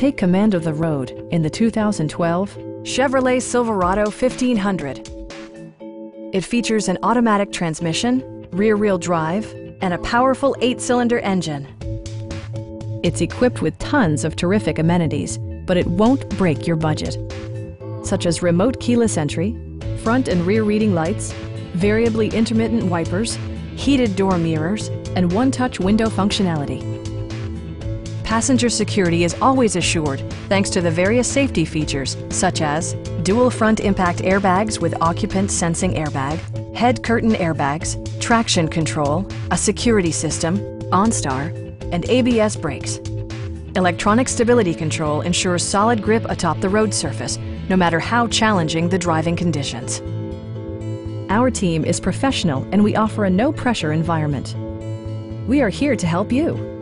Take command of the road in the 2012 Chevrolet Silverado 1500. It features an automatic transmission, rear-wheel drive, and a powerful eight-cylinder engine. It's equipped with tons of terrific amenities, but it won't break your budget, such as remote keyless entry, front and rear reading lights, variably intermittent wipers, heated door mirrors, and one-touch window functionality. Passenger security is always assured thanks to the various safety features such as dual front impact airbags with occupant sensing airbag, head curtain airbags, traction control, a security system, OnStar, and ABS brakes. Electronic stability control ensures solid grip atop the road surface, no matter how challenging the driving conditions. Our team is professional and we offer a no-pressure environment. We are here to help you.